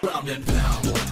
Ground and pound.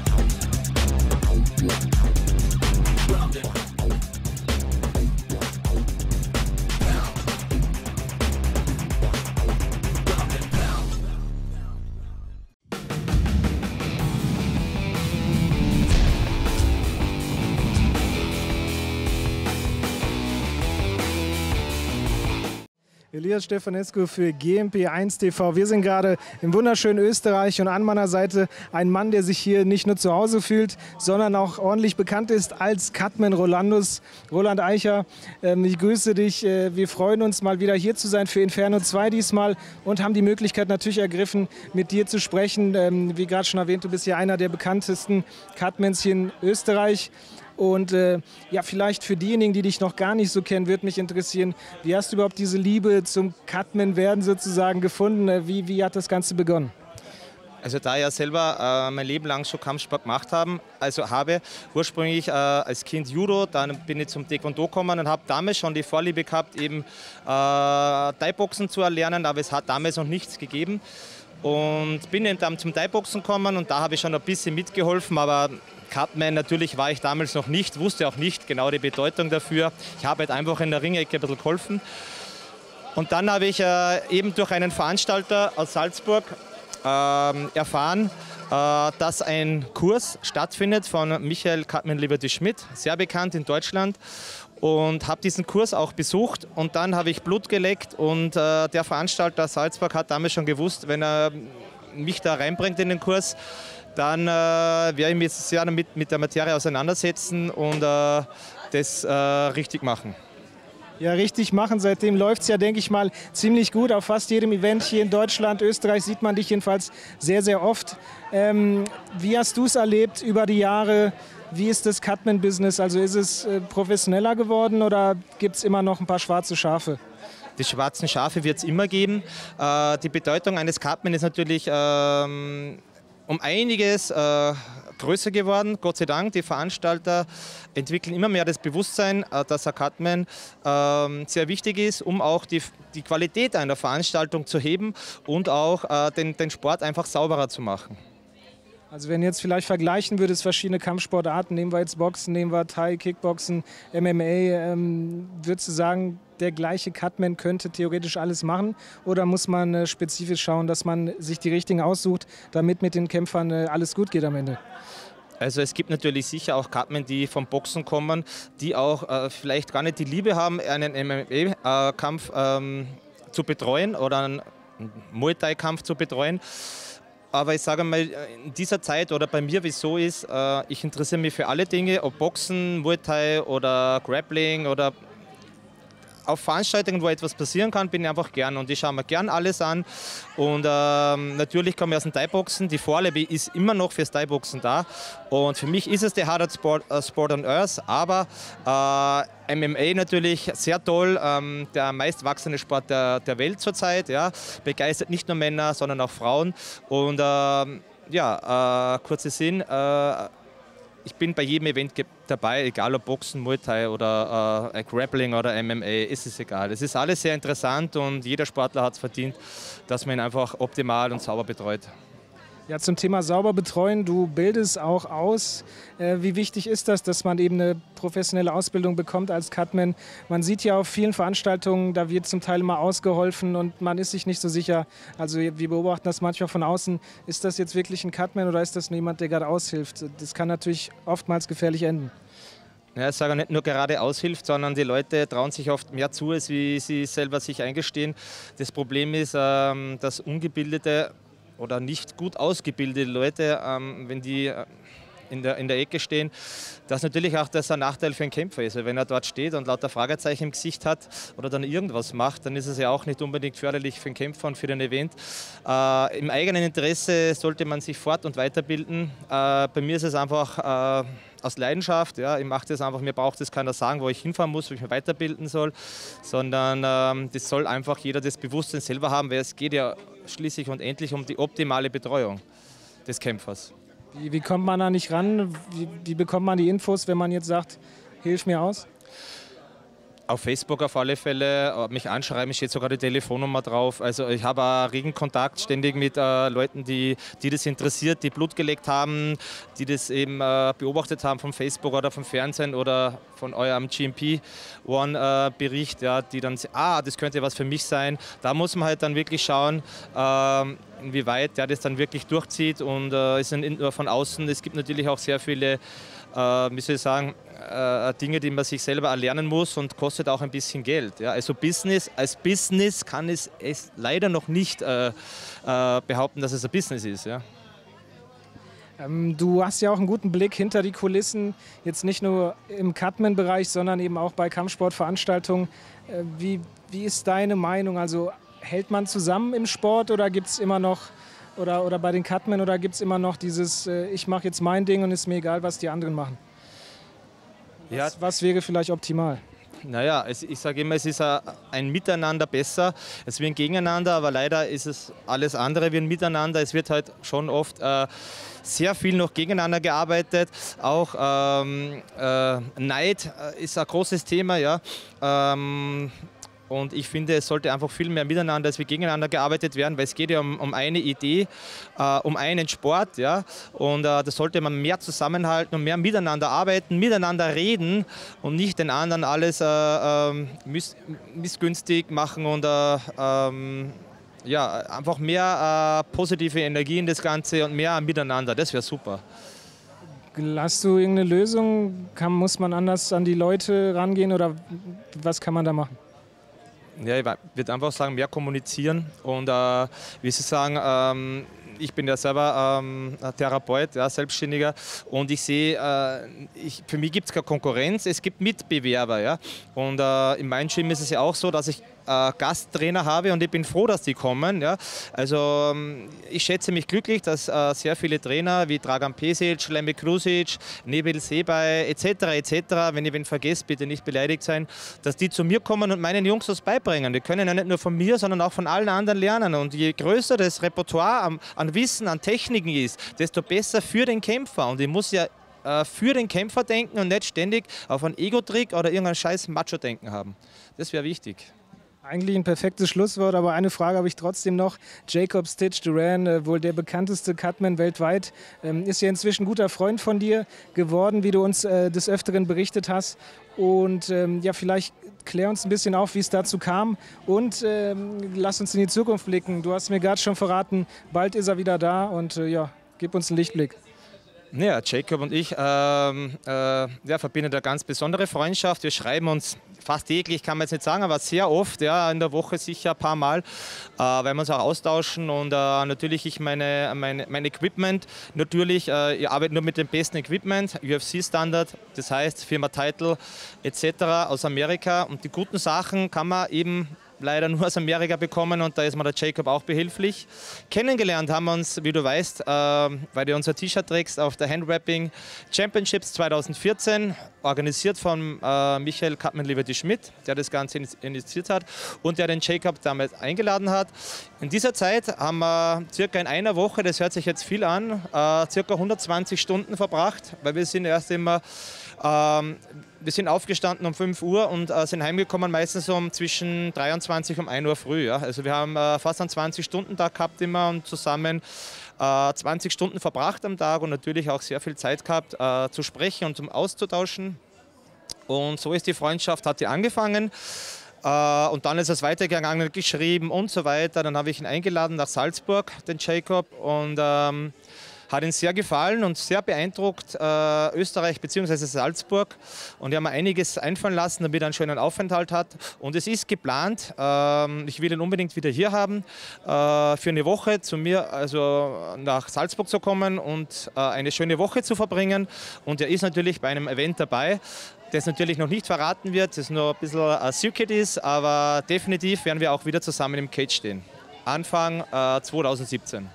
Elias Stefanescu für GMP1 TV. Wir sind gerade im wunderschönen Österreich und an meiner Seite ein Mann, der sich hier nicht nur zu Hause fühlt, sondern auch ordentlich bekannt ist als Cutman Rolandus. Roland Eicher, ähm, ich grüße dich. Äh, Wir freuen uns mal wieder hier zu sein für Inferno 2 diesmal und haben die Möglichkeit natürlich ergriffen, mit dir zu sprechen. Ähm, Wie gerade schon erwähnt, du bist ja einer der bekanntesten Cutmans hier in Österreich. Und äh, ja, vielleicht für diejenigen, die dich noch gar nicht so kennen, würde mich interessieren, wie hast du überhaupt diese Liebe zum Cutman werden sozusagen gefunden? Äh, Wie, wie hat das Ganze begonnen? Also da ich ja selber äh, mein Leben lang schon Kampfsport gemacht haben, also habe ursprünglich äh, als Kind Judo, dann bin ich zum Taekwondo gekommen und habe damals schon die Vorliebe gehabt, eben äh, Thai-Boxen zu erlernen, aber es hat damals noch nichts gegeben. Und bin dann zum Thai-Boxen gekommen und da habe ich schon ein bisschen mitgeholfen, aber Cutman natürlich war ich damals noch nicht, wusste auch nicht genau die Bedeutung dafür. Ich habe halt einfach in der Ringecke ein bisschen geholfen. Und dann habe ich äh, eben durch einen Veranstalter aus Salzburg ähm, erfahren, äh, dass ein Kurs stattfindet von Michael Kattmann-Liberty Schmidt, sehr bekannt in Deutschland. Und habe diesen Kurs auch besucht und dann habe ich Blut geleckt und äh, der Veranstalter aus Salzburg hat damals schon gewusst, wenn er mich da reinbringt in den Kurs, dann äh, werde ich mich sehr damit mit der Materie auseinandersetzen und äh, das äh, richtig machen. Ja, richtig machen. Seitdem läuft es ja, denke ich mal, ziemlich gut. Auf fast jedem Event hier in Deutschland, Österreich sieht man dich jedenfalls sehr, sehr oft. Ähm, wie hast du es erlebt über die Jahre? Wie ist das Cutman-Business? Also ist es äh, professioneller geworden oder gibt es immer noch ein paar schwarze Schafe? Die schwarzen Schafe wird es immer geben. Äh, die Bedeutung eines Cutman ist natürlich ähm, um einiges äh, größer geworden, Gott sei Dank. Die Veranstalter entwickeln immer mehr das Bewusstsein, äh, dass Cutman ähm, sehr wichtig ist, um auch die, die Qualität einer Veranstaltung zu heben und auch äh, den, den Sport einfach sauberer zu machen. Also wenn jetzt vielleicht vergleichen würdest, verschiedene Kampfsportarten, nehmen wir jetzt Boxen, nehmen wir Thai, Kickboxen, MMA, ähm, würdest du sagen, der gleiche Cutman könnte theoretisch alles machen? Oder muss man äh, spezifisch schauen, dass man sich die richtigen aussucht, damit mit den Kämpfern äh, alles gut geht am Ende? Also es gibt natürlich sicher auch Cutmen, die vom Boxen kommen, die auch äh, vielleicht gar nicht die Liebe haben, einen MMA-Kampf ähm, zu betreuen oder einen Muay Thai-Kampf zu betreuen. Aber ich sage mal, in dieser Zeit oder bei mir, wie es so ist, äh, ich interessiere mich für alle Dinge, ob Boxen, Muay Thai oder Grappling oder auf Veranstaltungen, wo etwas passieren kann, bin ich einfach gern und ich schaue mir gern alles an. Und ähm, natürlich komme ich aus dem Thai-Boxen. Die Vorliebe ist immer noch fürs Thai-Boxen da. Und für mich ist es der hardest Sport, äh, Sport on Earth, aber äh, MMA natürlich sehr toll. Ähm, der meistwachsende Sport der, der Welt zurzeit. Ja. Begeistert nicht nur Männer, sondern auch Frauen. Und ähm, ja, äh, kurzer Sinn. Äh, ich bin bei jedem Event dabei, egal ob Boxen, Muay Thai oder äh, Grappling oder MMA, ist es egal. Es ist alles sehr interessant und jeder Sportler hat es verdient, dass man ihn einfach optimal und sauber betreut. Ja, zum Thema sauber betreuen, du bildest auch aus. Äh, wie wichtig ist das, dass man eben eine professionelle Ausbildung bekommt als Cutman? Man sieht ja auf vielen Veranstaltungen, da wird zum Teil immer ausgeholfen und man ist sich nicht so sicher. Also wir beobachten das manchmal von außen. Ist das jetzt wirklich ein Cutman oder ist das nur jemand, der gerade aushilft? Das kann natürlich oftmals gefährlich enden. Ja, ich sage nicht nur gerade aushilft, sondern die Leute trauen sich oft mehr zu, als wie sie selber sich eingestehen. Das Problem ist, ähm, dass ungebildete oder nicht gut ausgebildete Leute, ähm, wenn die äh, in der, in der Ecke stehen, dass natürlich auch das ein Nachteil für einen Kämpfer ist. Weil wenn er dort steht und lauter Fragezeichen im Gesicht hat oder dann irgendwas macht, dann ist es ja auch nicht unbedingt förderlich für den Kämpfer und für den Event. Äh, Im eigenen Interesse sollte man sich fort- und weiterbilden. Äh, bei mir ist es einfach äh, aus Leidenschaft. Ja. Ich mache das einfach, mir braucht es keiner sagen, wo ich hinfahren muss, wo ich mich weiterbilden soll, sondern ähm, das soll einfach jeder das Bewusstsein selber haben, weil es geht ja schließlich und endlich um die optimale Betreuung des Kämpfers. Wie, wie kommt man da nicht ran? Wie, wie bekommt man die Infos, wenn man jetzt sagt, hilf mir aus? Auf Facebook auf alle Fälle, äh, mich anschreiben, steht sogar die Telefonnummer drauf. Also ich habe auch regen Kontakt ständig mit äh, Leuten, die, die das interessiert, die Blut gelegt haben, die das eben äh, beobachtet haben vom Facebook oder vom Fernsehen oder von eurem GMP One äh, Bericht, ja, die dann ah, das könnte was für mich sein. Da muss man halt dann wirklich schauen, ähm, inwieweit der das dann wirklich durchzieht und äh, ist nicht nur von außen. Es gibt natürlich auch sehr viele, äh, wie soll ich sagen, äh, Dinge, die man sich selber erlernen muss und kostet auch ein bisschen Geld. Ja. Also Business, als Business kann es, es leider noch nicht äh, äh, behaupten, dass es ein Business ist. Ja. Ähm, du hast ja auch einen guten Blick hinter die Kulissen, jetzt nicht nur im Cutman-Bereich, sondern eben auch bei Kampfsportveranstaltungen. Äh, wie, wie ist deine Meinung? Also hält man zusammen im Sport oder gibt es immer noch, oder, oder bei den Cutmen, oder gibt es immer noch dieses, äh, ich mache jetzt mein Ding und ist mir egal, was die anderen machen? Ja, Was, was wäre vielleicht optimal? Naja, es, ich sage immer, es ist ein, ein Miteinander besser als wie ein Gegeneinander, aber leider ist es alles andere wie ein Miteinander. Es wird halt schon oft äh, sehr viel noch gegeneinander gearbeitet. Auch ähm, äh, Neid äh, ist ein großes Thema, ja. Ähm, und ich finde, es sollte einfach viel mehr miteinander als wie gegeneinander gearbeitet werden, weil es geht ja um, um eine Idee, äh, um einen Sport. Ja? Und äh, da sollte man mehr zusammenhalten und mehr miteinander arbeiten, miteinander reden und nicht den anderen alles äh, ähm, miss missgünstig machen und äh, ähm, ja, einfach mehr äh, positive Energie in das Ganze und mehr miteinander. Das wäre super. Hast du irgendeine Lösung? Kann, muss man anders an die Leute rangehen oder was kann man da machen? Ja, ich würde einfach sagen, mehr kommunizieren und äh, wie Sie sagen, ähm, ich bin ja selber ähm, Therapeut, ja, Selbstständiger und ich sehe, äh, für mich gibt es keine Konkurrenz, es gibt Mitbewerber. Ja? Und äh, in meinem Gym ist es ja auch so, dass ich äh, Gasttrainer habe und ich bin froh, dass die kommen. Ja. Also ähm, ich schätze mich glücklich, dass äh, sehr viele Trainer wie Dragan Pesic, Lemmy Krusic, Nebel Sebay etc. etc., wenn ich wen vergesse, bitte nicht beleidigt sein, dass die zu mir kommen und meinen Jungs was beibringen. Die können ja nicht nur von mir, sondern auch von allen anderen lernen. Und je größer das Repertoire an, an Wissen, an Techniken ist, desto besser für den Kämpfer. Und ich muss ja äh, für den Kämpfer denken und nicht ständig auf einen Ego-Trick oder irgendein scheiß Macho-Denken haben. Das wäre wichtig. Eigentlich ein perfektes Schlusswort, aber eine Frage habe ich trotzdem noch. Jacob Stitch Duran, äh, wohl der bekannteste Cutman weltweit, ähm, ist ja inzwischen guter Freund von dir geworden, wie du uns äh, des Öfteren berichtet hast. Und ähm, ja, vielleicht klär uns ein bisschen auf, wie es dazu kam und ähm, lass uns in die Zukunft blicken. Du hast mir gerade schon verraten, bald ist er wieder da und äh, ja, gib uns einen Lichtblick. Ja, Jacob und ich ähm, äh, ja, verbinden eine ganz besondere Freundschaft. Wir schreiben uns fast täglich, kann man jetzt nicht sagen, aber sehr oft, ja, in der Woche sicher ein paar Mal, äh, weil wir uns auch austauschen und äh, natürlich ich meine, meine, mein Equipment, natürlich, äh, ich arbeite nur mit dem besten Equipment, UFC-Standard, das heißt Firma Title etc. aus Amerika und die guten Sachen kann man eben leider nur aus Amerika bekommen und da ist mir der Jacob auch behilflich. Kennengelernt haben wir uns, wie du weißt, äh, weil du unser T-Shirt trägst, auf der Handwrapping Championships 2014, organisiert von äh, Michael Kappmann-Liberty Schmidt, der das Ganze initiiert hat und der den Jacob damals eingeladen hat. In dieser Zeit haben wir circa in einer Woche, das hört sich jetzt viel an, äh, circa 120 Stunden verbracht, weil wir sind erst immer ähm, wir sind aufgestanden um 5 Uhr und äh, sind heimgekommen meistens um zwischen 23 und 1 Uhr früh. Also wir haben äh, fast einen 20-Stunden-Tag gehabt immer und zusammen äh, 20 Stunden verbracht am Tag und natürlich auch sehr viel Zeit gehabt zu sprechen und zum Auszutauschen. Und so ist die Freundschaft, hat die angefangen. Uh, und dann ist es weitergegangen, geschrieben und so weiter. Dann habe ich ihn eingeladen nach Salzburg, den Jacob. Und ähm, hat ihn sehr gefallen und sehr beeindruckt, äh, Österreich bzw. Salzburg. Und wir haben einiges einfallen lassen, damit er einen schönen Aufenthalt hat. Und es ist geplant, äh, ich will ihn unbedingt wieder hier haben, äh, für eine Woche zu mir, also nach Salzburg zu kommen und äh, eine schöne Woche zu verbringen. Und er ist natürlich bei einem Event dabei das natürlich noch nicht verraten wird, das nur ein bisschen ein Secret ist, aber definitiv werden wir auch wieder zusammen im Cage stehen. Anfang äh, 2017.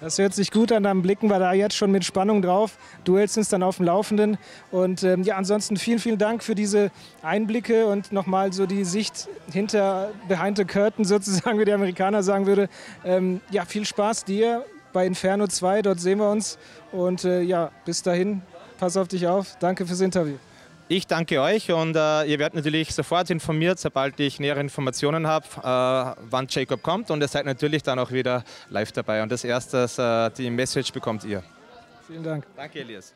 Das hört sich gut an, dann blicken wir da jetzt schon mit Spannung drauf. Du hältst uns dann auf dem Laufenden. Und ähm, ja, ansonsten vielen, vielen Dank für diese Einblicke und nochmal so die Sicht hinter behind the curtain sozusagen, wie der Amerikaner sagen würde. Ähm, ja, viel Spaß dir bei Inferno 2, dort sehen wir uns. Und äh, ja, bis dahin, pass auf dich auf. Danke fürs Interview. Ich danke euch und äh, ihr werdet natürlich sofort informiert, sobald ich nähere Informationen habe, äh, wann Jacob kommt und ihr seid natürlich dann auch wieder live dabei. Und das erste, äh, die Message bekommt ihr. Vielen Dank. Danke, Elias.